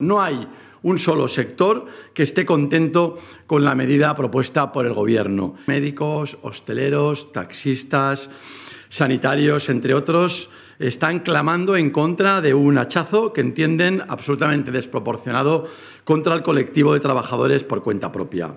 No hay un solo sector que esté contento con la medida propuesta por el Gobierno. Médicos, hosteleros, taxistas, sanitarios, entre otros, están clamando en contra de un hachazo que entienden absolutamente desproporcionado contra el colectivo de trabajadores por cuenta propia.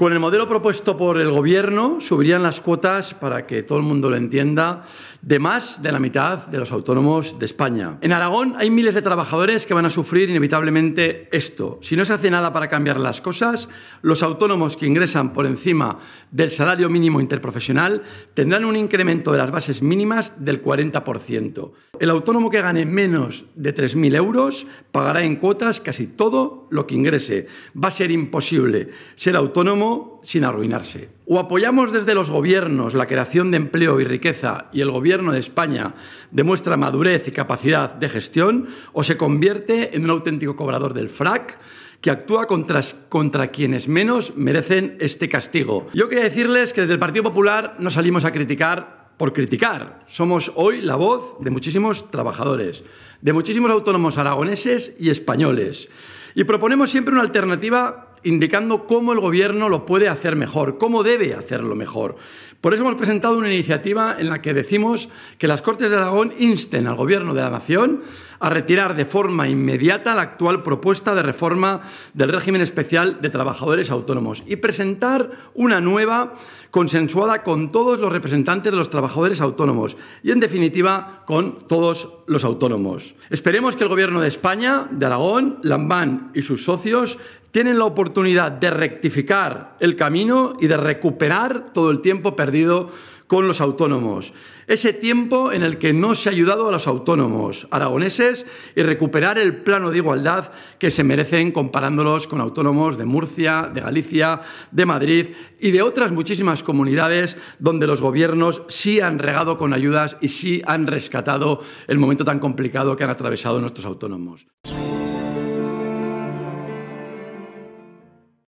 Con el modelo propuesto por el Gobierno subirían las cuotas, para que todo el mundo lo entienda, de más de la mitad de los autónomos de España. En Aragón hay miles de trabajadores que van a sufrir inevitablemente esto. Si no se hace nada para cambiar las cosas, los autónomos que ingresan por encima del salario mínimo interprofesional tendrán un incremento de las bases mínimas del 40%. El autónomo que gane menos de 3.000 euros pagará en cuotas casi todo lo que ingrese. Va a ser imposible ser autónomo sin arruinarse. O apoyamos desde los gobiernos la creación de empleo y riqueza y el gobierno de España demuestra madurez y capacidad de gestión, o se convierte en un auténtico cobrador del FRAC que actúa contra, contra quienes menos merecen este castigo. Yo quería decirles que desde el Partido Popular no salimos a criticar por criticar. Somos hoy la voz de muchísimos trabajadores, de muchísimos autónomos aragoneses y españoles. Y proponemos siempre una alternativa indicando cómo el Gobierno lo puede hacer mejor, cómo debe hacerlo mejor. Por eso hemos presentado una iniciativa en la que decimos que las Cortes de Aragón insten al Gobierno de la Nación a retirar de forma inmediata la actual propuesta de reforma del régimen especial de trabajadores autónomos y presentar una nueva consensuada con todos los representantes de los trabajadores autónomos y, en definitiva, con todos los autónomos. Esperemos que el Gobierno de España, de Aragón, Lambán y sus socios tienen la oportunidad de rectificar el camino y de recuperar todo el tiempo perdido con los autónomos. Ese tiempo en el que no se ha ayudado a los autónomos aragoneses y recuperar el plano de igualdad que se merecen comparándolos con autónomos de Murcia, de Galicia, de Madrid y de otras muchísimas comunidades donde los gobiernos sí han regado con ayudas y sí han rescatado el momento tan complicado que han atravesado nuestros autónomos.